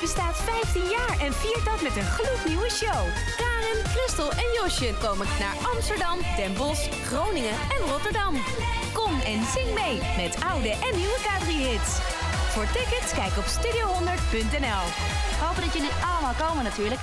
Bestaat 15 jaar en viert dat met een gloednieuwe show. Karen, Christel en Josje komen naar Amsterdam, Den Bosch, Groningen en Rotterdam. Kom en zing mee met oude en nieuwe K3-hits. Voor tickets kijk op studio100.nl. Hopen dat jullie allemaal komen natuurlijk.